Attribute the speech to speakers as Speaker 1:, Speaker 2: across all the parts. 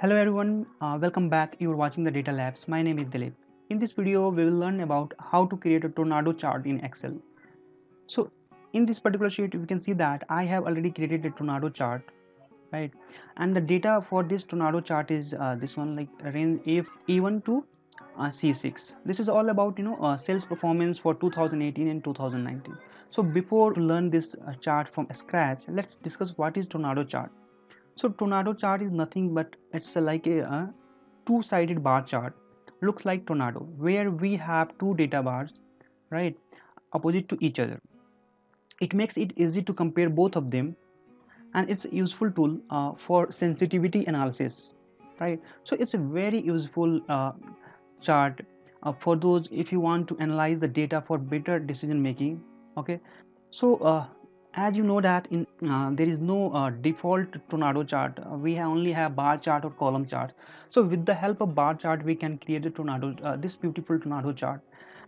Speaker 1: Hello everyone, uh, welcome back. You are watching the Data Labs. My name is Dilip. In this video, we will learn about how to create a tornado chart in Excel. So in this particular sheet, you can see that I have already created a tornado chart, right? And the data for this tornado chart is uh, this one, like range E1 to uh, C6. This is all about you know uh, sales performance for 2018 and 2019. So before to learn this uh, chart from scratch, let's discuss what is tornado chart so tornado chart is nothing but it's like a, a two-sided bar chart. Looks like tornado where we have two data bars right opposite to each other. It makes it easy to compare both of them and it's a useful tool uh, for sensitivity analysis right? So it's a very useful uh, chart uh, for those if you want to analyze the data for better decision making okay? So uh, as you know that in uh, there is no uh, default tornado chart. Uh, we only have bar chart or column chart. So with the help of bar chart we can create a tornado uh, this beautiful tornado chart.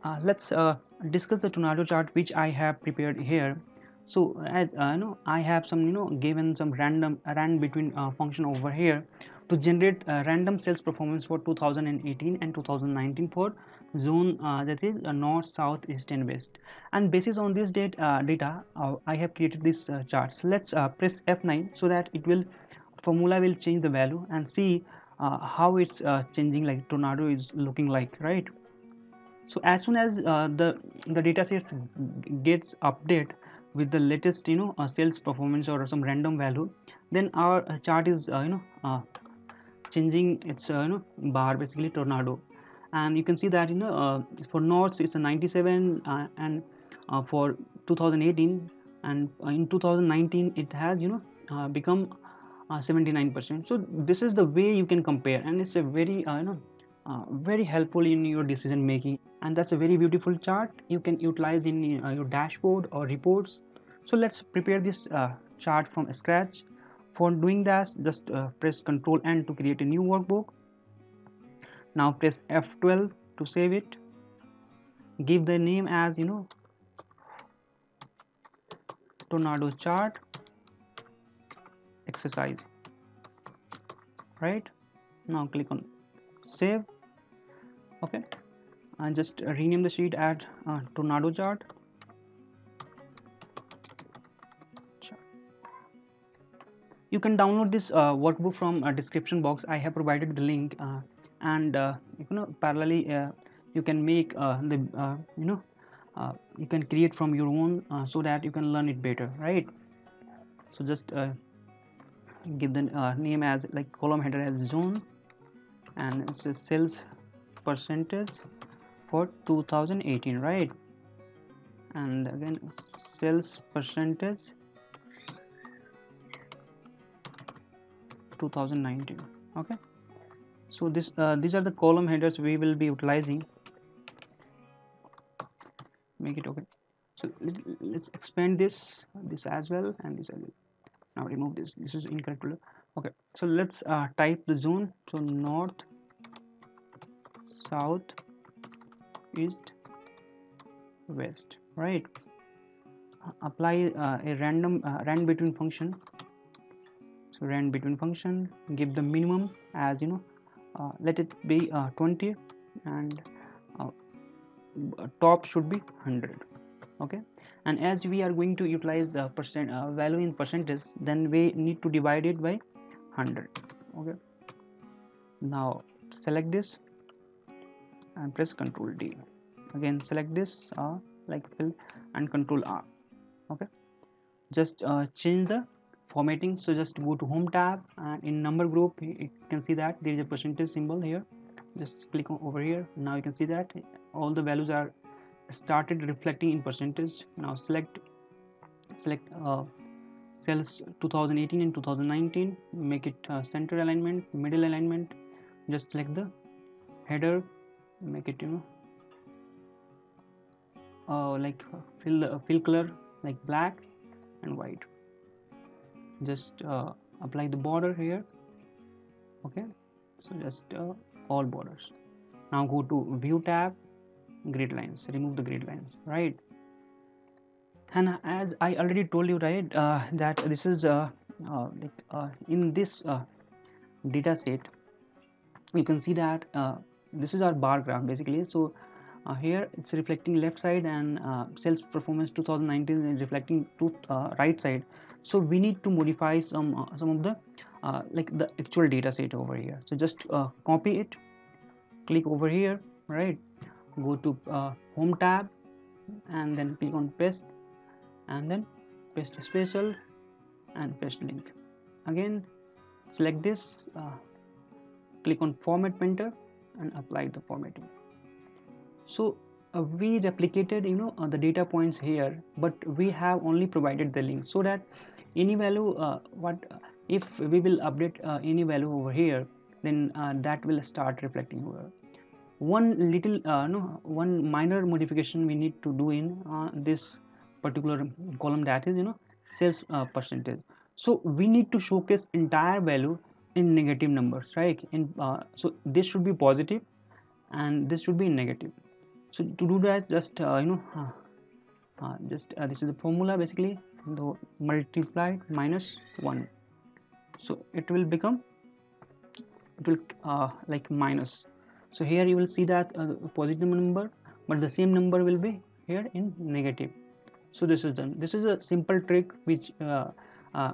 Speaker 1: Uh, let's uh, discuss the tornado chart which i have prepared here. So as you know i have some you know given some random rand between function over here to generate random sales performance for 2018 and 2019 for zone uh, that is uh, north south east and west. And basis on this date, uh, data uh, i have created this uh, chart. So let's uh, press f9 so that it will formula will change the value and see how it's changing like tornado is looking like right? So as soon as the the data sets gets update with the latest you know sales performance or some random value then our chart is you know changing its you know bar basically tornado. And you can see that you know uh, for north it's a 97 uh, and uh, for 2018 and uh, in 2019 it has you know uh, become 79% uh, so this is the way you can compare and it's a very you know very helpful in your decision making and that's a very beautiful chart you can utilize in your dashboard or reports. So let's prepare this chart from scratch for doing that just press ctrl n to create a new workbook. Now press F12 to save it. Give the name as you know tornado chart. Exercise. Right? Now click on save. Okay. And just rename the sheet at uh, tornado chart you can download this uh, workbook from a description box. I have provided the link uh, and uh, you know parallelly uh, you can make uh, the you know you can create from your own so that you can learn it better right? So just give the name as like column header as zone and it's a sales percentage for 2018 right? And again sales percentage 2019 okay? So this uh, these are the column headers we will be utilizing. Make it okay. So let, us expand this this as well and this as well. Now remove this. This is incorrect okay. So let's uh, type the zone. So north south east west right? Apply uh, a random uh, rand between function rand between function give the minimum as you know uh, let it be uh, 20 and uh, top should be 100 okay? And as we are going to utilize the percent value in percentage then we need to divide it by 100 okay? Now select this and press ctrl d. Again select this uh, like fill and control r okay? Just uh, change the formatting. So just go to home tab and in number group you can see that there is a percentage symbol here. Just click on over here. Now you can see that all the values are started reflecting in percentage. Now select select uh, cells 2018 and 2019 make it uh, center alignment middle alignment. Just select the header. Make it you know uh, like fill uh, fill color like black and white just uh, apply the border here okay? So just uh, all borders. Now go to view tab grid lines remove the grid lines right? And as i already told you right uh, that this is uh, uh like uh, in this data set you can see that this is our bar graph basically. So uh, here it's reflecting left side and uh, sales performance 2019 is reflecting to uh, right side so we need to modify some uh, some of the uh, like the actual data set over here. So just copy it click over here right? Go to home tab and then click on paste and then paste special and paste link. Again select this click on format painter and apply the formatting. So uh, we replicated you know uh, the data points here but we have only provided the link so that any value uh, what if we will update uh, any value over here then uh, that will start reflecting over one little uh, no one minor modification we need to do in this particular column that is you know sales percentage. So we need to showcase entire value in negative numbers right? In so this should be positive and this should be negative. So to do that just uh, you know uh, uh, just uh, this is the formula basically the multiplied minus 1 so it will become it will uh, like minus. So here you will see that uh, positive number but the same number will be here in negative. So this is done this is a simple trick which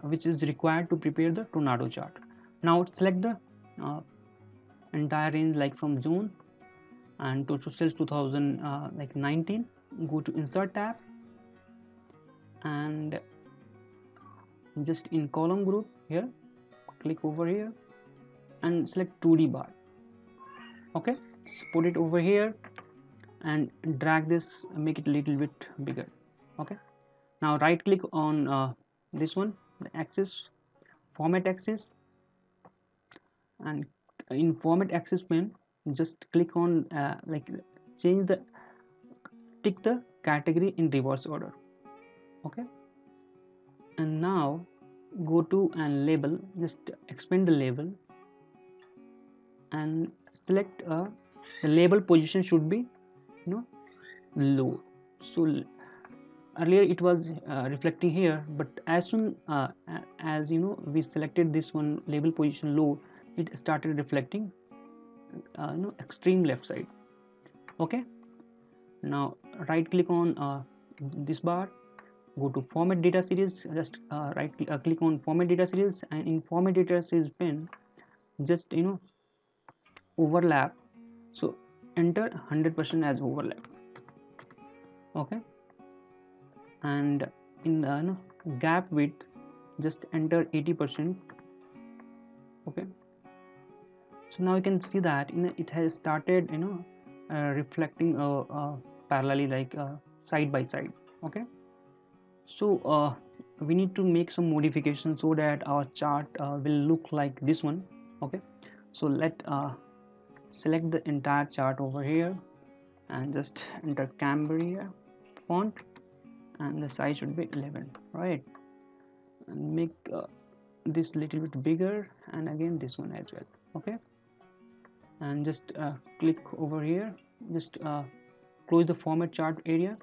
Speaker 1: which is required to prepare the tornado chart. Now select the entire range like from June and to sales 2000 uh, like 19 go to insert tab and just in column group here click over here and select 2d bar. Okay put it over here and drag this make it a little bit bigger. Okay now right click on uh, this one the axis format axis. And in format axis pane just click on uh, like change the tick the category in reverse order okay. And now go to and label just expand the label. And select uh, the label position should be you know low. So earlier it was uh, reflecting here but as soon uh, as you know we selected this one label position low it started reflecting uh, you know extreme left side. Okay. Now right click on uh, this bar go to format data series just uh, right uh, click on format data series and in format data series pane just you know overlap. So enter 100% as overlap. Okay? And in the gap width just enter 80% okay? So now you can see that you know it has started you know uh, reflecting uh, uh, parallelly like uh, side by side. Okay so uh, we need to make some modifications so that our chart uh, will look like this one okay? So let select the entire chart over here and just enter Cambria font and the size should be 11 right? And make this little bit bigger and again this one as well okay? And just uh, click over here just uh, close the format chart area.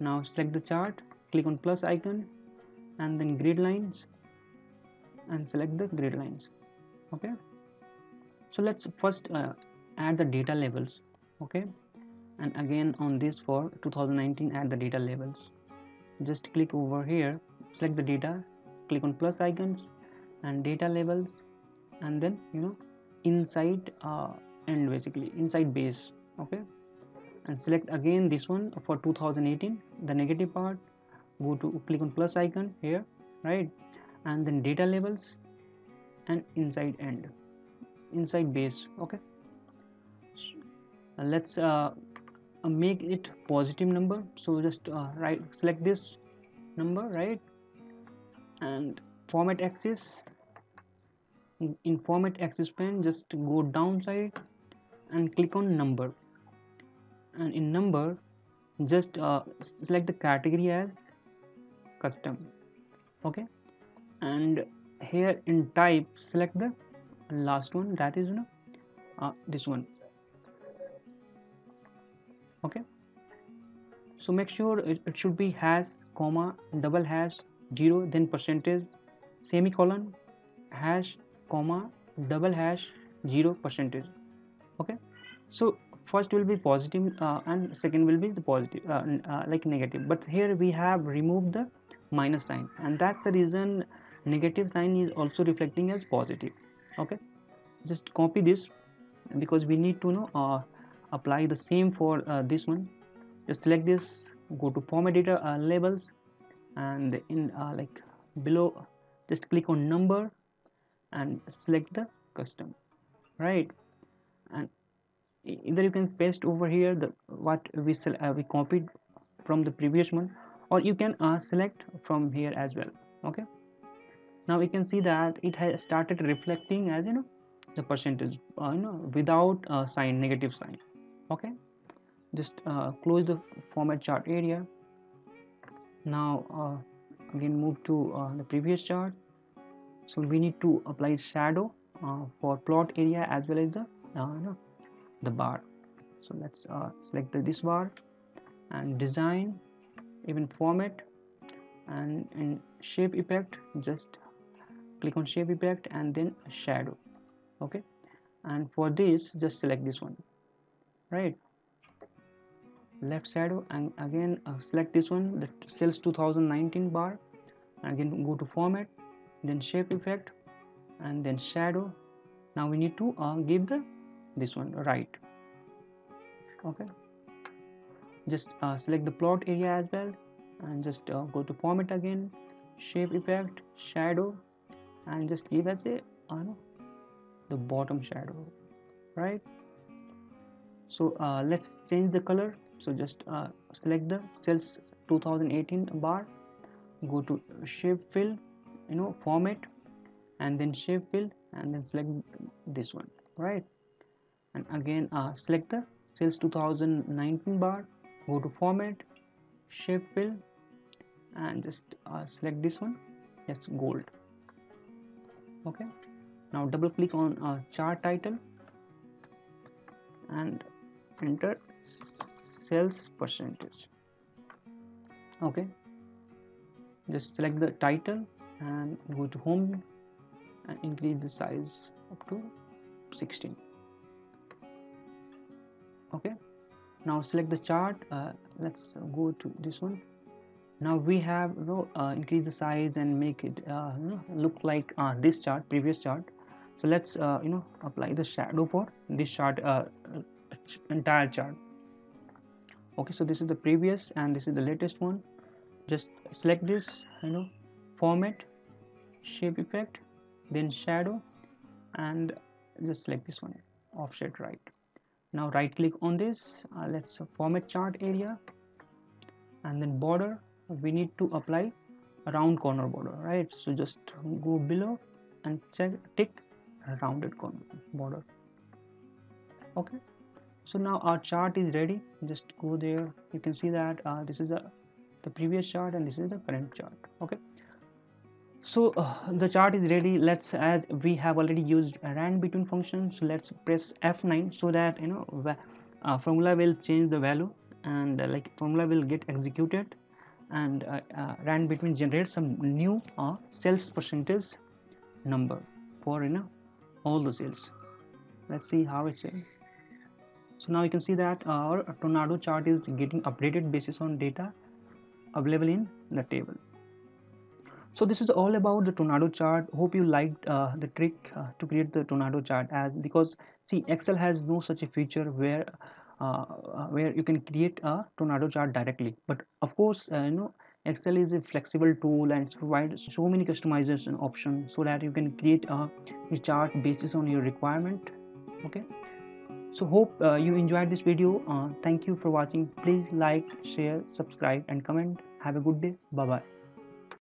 Speaker 1: Now select the chart click on plus icon and then grid lines and select the grid lines okay? So let's first uh, add the data labels okay? And again on this for 2019 add the data labels just click over here select the data click on plus icons and data labels and then you know inside uh, and basically inside base okay? And select again this one for 2018 the negative part go to click on plus icon here right? And then data labels and inside end inside base okay? So, uh, let's uh, make it positive number. So just uh, right select this number right? And format axis in format axis pane just go downside and click on number. And in number just uh, select the category as custom. Okay? And here in type select the last one that is you know, uh, this one. Okay? So make sure it, should be hash comma double hash zero then percentage semicolon hash comma double hash 0 percentage. Okay? So first will be positive uh, and second will be the positive uh, uh, like negative. But here we have removed the minus sign. And that's the reason negative sign is also reflecting as positive. Okay? Just copy this because we need to know uh, apply the same for uh, this one. Just select this go to format data uh, labels and in uh, like below just click on number and select the custom. Right? And either you can paste over here the what we uh, we copied from the previous one or you can uh, select from here as well okay? Now we can see that it has started reflecting as you know the percentage uh, you know without a sign negative sign okay? Just uh, close the format chart area. Now uh, again move to uh, the previous chart. So we need to apply shadow uh, for plot area as well as the uh, the bar. So let's select the, this bar and design even format and in shape effect just click on shape effect and then shadow okay? And for this just select this one right? Left shadow and again uh, select this one the cells 2019 bar again go to format then shape effect and then shadow. Now we need to uh, give the this one right okay just uh, select the plot area as well and just uh, go to format again shape effect shadow and just give as a uh, the bottom shadow right? So uh, let's change the color. So just uh, select the cells 2018 bar go to shape fill you know format and then shape fill and then select this one right? And again uh, select the cells 2019 bar go to format shape fill and just uh, select this one. Yes gold. Okay. Now double click on uh, chart title and enter sales percentage. Okay. Just select the title and go to home and increase the size up to 16 okay now select the chart. Uh, let's go to this one. Now we have you know uh, increase the size and make it uh, look like uh, this chart previous chart. So let's uh, you know apply the shadow for this chart uh, entire chart. Okay so this is the previous and this is the latest one. Just select this you know format shape effect then shadow and just select this one offset right now right click on this. Uh, let's format chart area. And then border we need to apply a round corner border right? So just go below and check tick rounded corner border. Okay. So now our chart is ready. Just go there. You can see that uh, this is the previous chart and this is the current chart. Okay so uh, the chart is ready. Let's as we have already used a rand between function so let's press f9 so that you know uh, formula will change the value and uh, like formula will get executed. And uh, uh, rand between generate some new uh, sales percentage number for you know all the sales. Let's see how it's saying. So now you can see that our tornado chart is getting updated basis on data available in the table so this is all about the tornado chart. Hope you liked uh, the trick uh, to create the tornado chart as because see excel has no such a feature where uh, uh, where you can create a tornado chart directly. But of course uh, you know excel is a flexible tool and it provides so many customization options so that you can create a, a chart based on your requirement. Okay? So hope uh, you enjoyed this video. Uh, thank you for watching. Please like share subscribe and comment. Have a good day. Bye bye